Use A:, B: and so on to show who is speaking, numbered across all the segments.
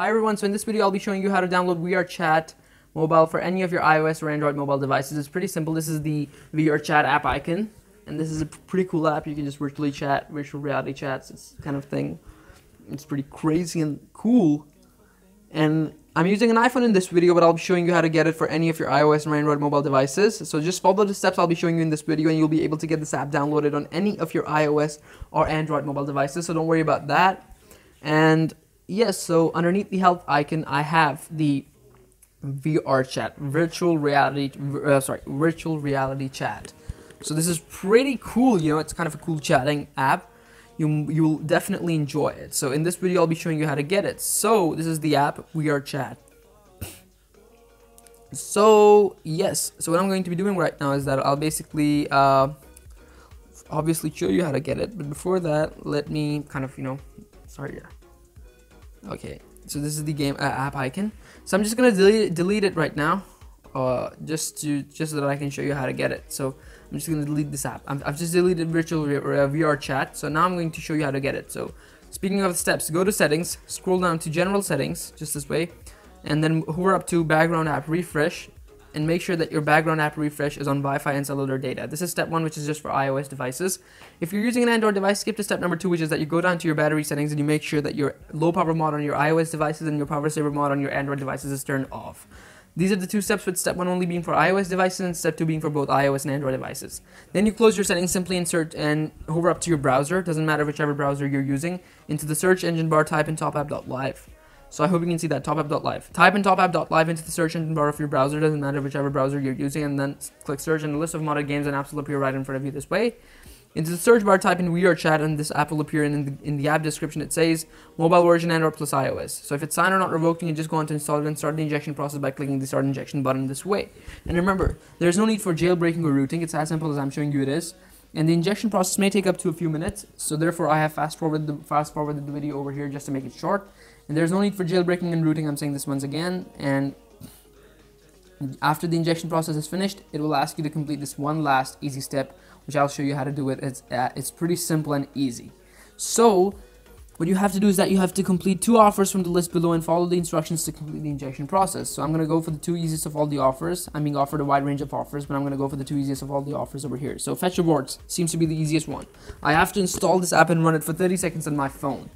A: Hi everyone, so in this video I'll be showing you how to download VRChat mobile for any of your iOS or Android mobile devices. It's pretty simple. This is the VRChat app icon, and this is a pretty cool app. You can just virtually chat, virtual reality chats, it's kind of thing. It's pretty crazy and cool. And I'm using an iPhone in this video, but I'll be showing you how to get it for any of your iOS or Android mobile devices. So just follow the steps I'll be showing you in this video, and you'll be able to get this app downloaded on any of your iOS or Android mobile devices. So don't worry about that. And yes, so underneath the health icon, I have the VR chat, virtual reality, uh, sorry, virtual reality chat. So this is pretty cool, you know, it's kind of a cool chatting app. You, you'll definitely enjoy it. So in this video, I'll be showing you how to get it. So this is the app, VR chat. So yes, so what I'm going to be doing right now is that I'll basically, uh, obviously show you how to get it. But before that, let me kind of, you know, sorry, yeah. Okay, so this is the game uh, app icon. So I'm just gonna delete, delete it right now, uh, just to just so that I can show you how to get it. So I'm just gonna delete this app. i have just deleted virtual VR chat. So now I'm going to show you how to get it. So speaking of the steps, go to settings, scroll down to general settings, just this way, and then hover up to background app refresh, and make sure that your background app refresh is on Wi-Fi and cellular data. This is step one, which is just for iOS devices. If you're using an Android device, skip to step number two, which is that you go down to your battery settings and you make sure that your low power mode on your iOS devices and your power saver mode on your Android devices is turned off. These are the two steps, with step one only being for iOS devices and step two being for both iOS and Android devices. Then you close your settings, simply insert and hover up to your browser, doesn't matter whichever browser you're using, into the search engine bar, type in topapp.live. So I hope you can see that topapp.live. Type in topapp.live into the search engine bar of your browser, doesn't matter whichever browser you're using, and then click search and a list of modded games and apps will appear right in front of you this way. Into the search bar, type in VRChat and this app will appear in the, in the app description it says mobile version Android plus iOS. So if it's signed or not revoked, you can just go on to install it and start the injection process by clicking the start injection button this way. And remember, there's no need for jailbreaking or rooting, it's as simple as I'm showing you it is. And the injection process may take up to a few minutes, so therefore I have fast forwarded the, fast forwarded the video over here just to make it short. And there's no need for jailbreaking and rooting, I'm saying this once again. And after the injection process is finished, it will ask you to complete this one last easy step, which I'll show you how to do it. It's, uh, it's pretty simple and easy. So, what you have to do is that you have to complete two offers from the list below and follow the instructions to complete the injection process. So I'm going to go for the two easiest of all the offers. I'm being offered a wide range of offers, but I'm going to go for the two easiest of all the offers over here. So fetch rewards seems to be the easiest one. I have to install this app and run it for 30 seconds on my phone.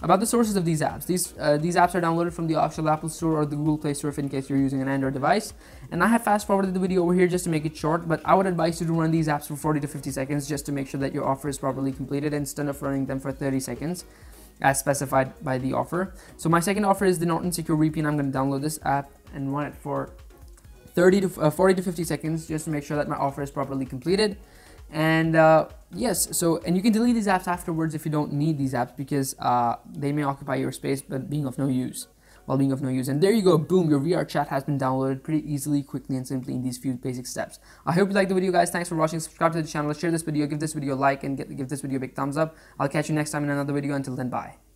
A: About the sources of these apps. These, uh, these apps are downloaded from the official Apple Store or the Google Play Store if in case you're using an Android device. And I have fast forwarded the video over here just to make it short, but I would advise you to run these apps for 40 to 50 seconds just to make sure that your offer is properly completed instead of running them for 30 seconds as specified by the offer. So my second offer is the Norton Secure VPN. I'm going to download this app and run it for 30 to uh, 40 to 50 seconds just to make sure that my offer is properly completed. And uh, yes, so and you can delete these apps afterwards if you don't need these apps because uh, they may occupy your space but being of no use while being of no use. And there you go, boom, your VR chat has been downloaded pretty easily, quickly, and simply in these few basic steps. I hope you liked the video, guys. Thanks for watching. Subscribe to the channel, share this video, give this video a like, and get, give this video a big thumbs up. I'll catch you next time in another video. Until then, bye.